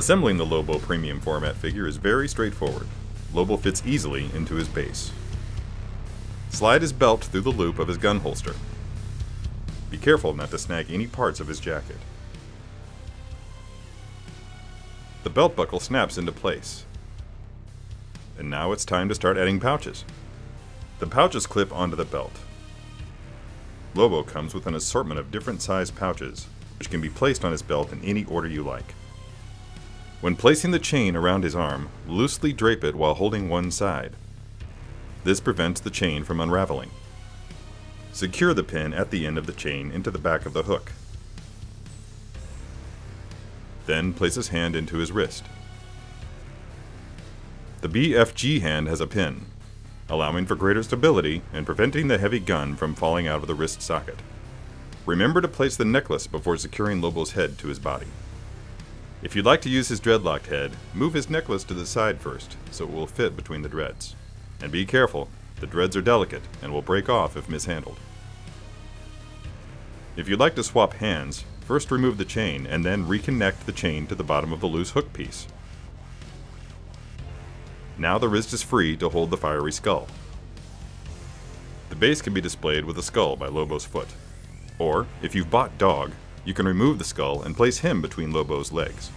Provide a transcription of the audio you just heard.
Assembling the Lobo premium format figure is very straightforward. Lobo fits easily into his base. Slide his belt through the loop of his gun holster. Be careful not to snag any parts of his jacket. The belt buckle snaps into place. And now it's time to start adding pouches. The pouches clip onto the belt. Lobo comes with an assortment of different size pouches, which can be placed on his belt in any order you like. When placing the chain around his arm, loosely drape it while holding one side. This prevents the chain from unraveling. Secure the pin at the end of the chain into the back of the hook. Then place his hand into his wrist. The BFG hand has a pin, allowing for greater stability and preventing the heavy gun from falling out of the wrist socket. Remember to place the necklace before securing Lobo's head to his body. If you'd like to use his dreadlocked head, move his necklace to the side first, so it will fit between the dreads. And be careful, the dreads are delicate and will break off if mishandled. If you'd like to swap hands, first remove the chain and then reconnect the chain to the bottom of the loose hook piece. Now the wrist is free to hold the fiery skull. The base can be displayed with a skull by Lobo's foot. Or, if you've bought Dawg, you can remove the skull and place him between Lobo's legs.